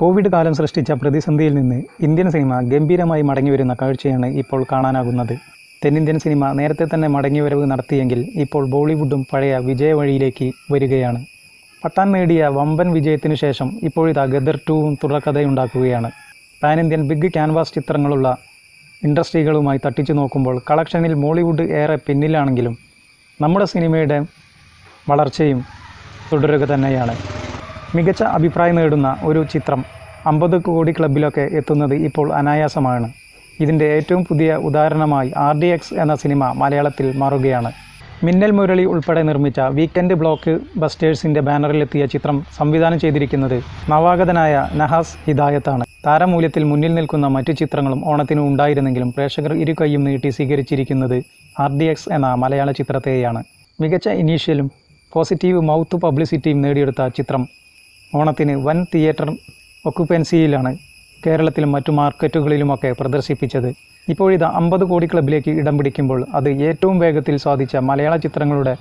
Covid കാലം സൃഷ്ടിച്ച പ്രതിസന്ധിയിൽ നിന്ന് ഇന്ത്യൻ സിനിമ ഗംഭീരമായി മടങ്ങിവരുന്ന കാഴ്ചയാണ് ഇപ്പോൾ കാണാനാകുന്നത്. തെന്നിന്ത്യൻ സിനിമ നേരത്തെ തന്നെ മടങ്ങിവരവ് നടത്തിയെങ്കിൽ ഇപ്പോൾ ബോളിവുഡും പഴയ വിജയവഴിയിലേക്ക് വരികയാണ്. പട്ടാൻ നേടിയ വമ്പൻ വിജയത്തിനു ശേഷം ഇപ്പോഴിതാ ഗദർ ടൂവും തുടർക്കഥയുണ്ടാക്കുകയാണ്. പാൻ ഇന്ത്യൻ ബിഗ് ക്യാൻവാസ് ചിത്രങ്ങളുള്ള ഇൻഡസ്ട്രികളുമായി തട്ടിച്ചു നോക്കുമ്പോൾ കളക്ഷനിൽ മോളിവുഡ് ഏറെ പിന്നിലാണെങ്കിലും നമ്മുടെ സിനിമയുടെ വളർച്ചയും തുടരുക തന്നെയാണ്. മികച്ച അഭിപ്രായം നേടുന്ന ഒരു ചിത്രം അമ്പത് കോടി ക്ലബിലൊക്കെ എത്തുന്നത് ഇപ്പോൾ അനായാസമാണ്. ഇതിന്റെ ഏറ്റവും പുതിയ ഉദാഹരണമായി ആർ ഡി എക്സ് എന്ന സിനിമ മലയാളത്തിൽ മാറുകയാണ്. മിന്നൽ മുരളി ഉൾപ്പെടെ നിർമ്മിച്ച വീക്കെൻഡ് ബ്ലോക്ക് ബസ്റ്റേഴ്സിന്റെ ബാനറിലെത്തിയ ചിത്രം സംവിധാനം ചെയ്തിരിക്കുന്നത് നവാഗതനായ നഹാസ് ഹിദായത്താണ്. താരമൂല്യത്തിൽ മുന്നിൽ നിൽക്കുന്ന മറ്റു ചിത്രങ്ങളും ഓണത്തിന് ഉണ്ടായിരുന്നെങ്കിലും പ്രേക്ഷകർ ഇരു കൈയും നീട്ടി സ്വീകരിച്ചിരിക്കുന്നത് ആർ ഡി എക്സ് എന്ന മലയാള ചിത്രത്തെയാണ്. മികച്ച ഇനീഷ്യലും പോസിറ്റീവ് മൗത്ത് പബ്ലിസിറ്റിയും നേടിയെടുത്ത ചിത്രം ഓണത്തിന് വൻ തിയേറ്റർ ഒക്കുപ്പൻസിയിലാണ് കേരളത്തിലും മറ്റു മാർക്കറ്റുകളിലുമൊക്കെ പ്രദർശിപ്പിച്ചത്. ഇപ്പോഴിത് അമ്പത് കോടി ക്ലബിലേക്ക് ഇടം പിടിക്കുമ്പോൾ അത് ഏറ്റവും വേഗത്തിൽ സ്വാധിച്ച മലയാള ചിത്രങ്ങളുടെ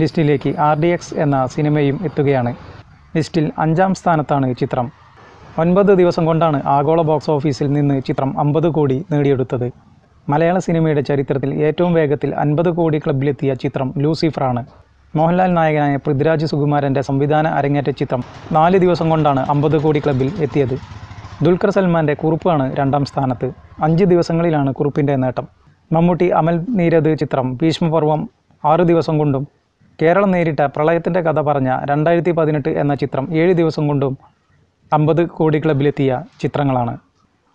ലിസ്റ്റിലേക്ക് ആർ ഡി എക്സ് എന്ന സിനിമയും എത്തുകയാണ്. ലിസ്റ്റിൽ അഞ്ചാം സ്ഥാനത്താണ് ചിത്രം. ഒൻപത് ദിവസം കൊണ്ടാണ് ആഗോള ബോക്സ് ഓഫീസിൽ നിന്ന് ചിത്രം അമ്പത് കോടി നേടിയെടുത്തത്. മലയാള സിനിമയുടെ ചരിത്രത്തിൽ ഏറ്റവും വേഗത്തിൽ അൻപത് കോടി ക്ലബിലെത്തിയ ചിത്രം ലൂസിഫറാണ്. മോഹൻലാൽ നായകനായ പൃഥ്വിരാജ് സുകുമാരന്റെ സംവിധാന അരങ്ങേറ്റ ചിത്രം നാല് ദിവസം കൊണ്ടാണ് അമ്പത് കോടി ക്ലബിൽ എത്തിയത്. ദുൽഖർ സൽമാന്റെ കുറുപ്പാണ് രണ്ടാം സ്ഥാനത്ത്. അഞ്ച് ദിവസങ്ങളിലാണ് കുറുപ്പിന്റെ നേട്ടം. മമ്മൂട്ടി അമൽ നീരദ് ചിത്രം ഭീഷ്മപർവം ആറ് ദിവസം കൊണ്ടും കേരളം നേരിട്ട പ്രളയത്തിന്റെ കഥ പറഞ്ഞ രണ്ടായിരത്തി പതിനെട്ട് എന്ന ചിത്രം ഏഴ് ദിവസം കൊണ്ടും അമ്പത് കോടി ക്ലബിലെത്തിയ ചിത്രങ്ങളാണ്.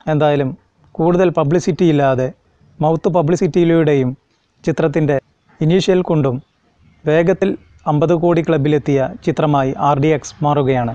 എന്തായാലും കൂടുതൽ പബ്ലിസിറ്റി ഇല്ലാതെ മൗത്ത് പബ്ലിസിറ്റിയിലൂടെയും ചിത്രത്തിന്റെ ഇനീഷ്യൽ കൊണ്ടും വേഗത്തിൽ അമ്പത് കോടി ക്ലബിലെത്തിയ ചിത്രമായി ആർ ഡി എക്സ് മാറുകയാണ്.